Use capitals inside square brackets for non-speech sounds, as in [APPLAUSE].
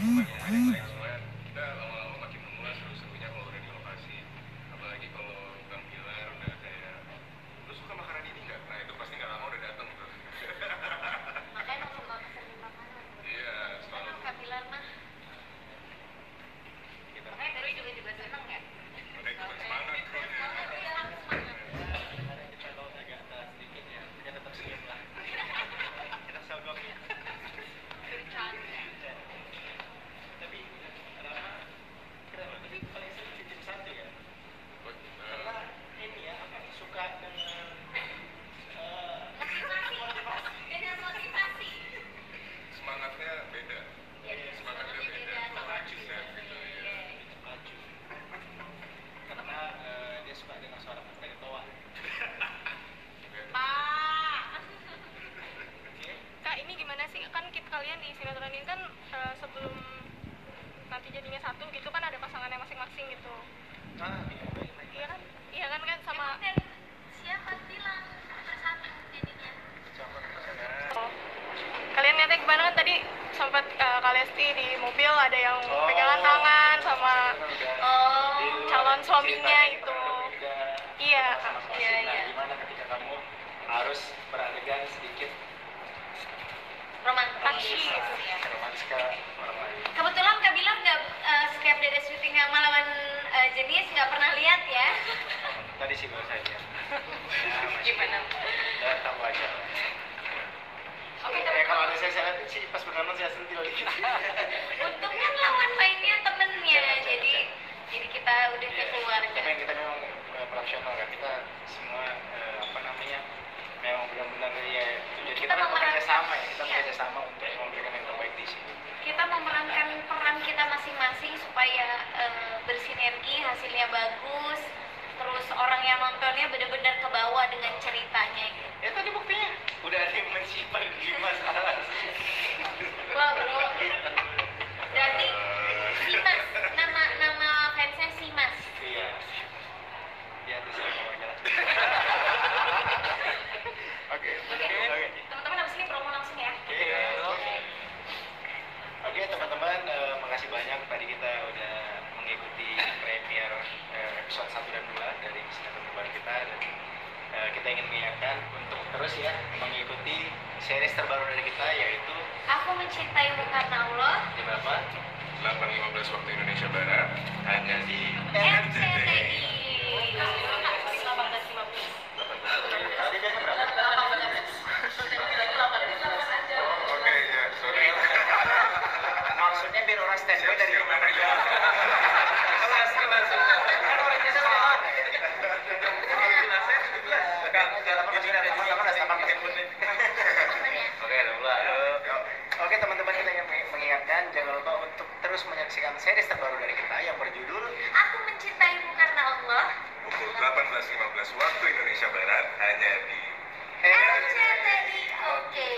Yeah. Jadinya satu gitu kan ada pasangannya masing-masing gitu. ah iya baik baik Iya kan? Iya kan kan sama Emang siapa bilang bersatu jadinya. Oh. Kalian lihatnya gimana kan tadi sempat eh, Kak Lesti di mobil ada yang Oh. pegangan tangan sama oh calon suaminya itu. Iya, iya, iya. Gimana ketika kamu harus beradegan sedikit romantis gitu. ya. romantis bilang nggak eh, setiap dari syuting sama lawan eh, jenis nggak pernah lihat ya Tadi sih baru saja. Ya, [LAUGHS] Gimana? Tahu aja. Oke, ya, kalau ada saya saya sih pas berenang saya sentil [LAUGHS] dikit. untung kan lawan mainnya temennya jadi jadi kita udah kayak keluarga Tapi yang kita memang eh, profesional kan kita semua eh, apa namanya memang benar-benar ya tujuan kita, Kita kan bekerja sama ya kita iya. bekerja sama untuk memberikan yang terbaik di sini. kita memerankan supaya eh, bersinergi hasilnya bagus terus orang yang nontonnya benar-benar ke bawah dengan dari sinetron terbaru kita dan eh, kita ingin mengingatkan untuk terus ya mengikuti series terbaru dari kita yaitu aku mencintaimu karena Allah. Di berapa? 8.15 waktu Indonesia Barat. Hanya di RCTI Tadi biasanya berapa? oke ya sorry. Maksudnya biar orang standby dari Oke. Oke teman-teman kita ingin mengingatkan jangan lupa untuk terus menyaksikan series terbaru dari kita yang berjudul aku mencintaimu karena Allah. Pukul 18.15 waktu Indonesia Barat hanya di RCTI oke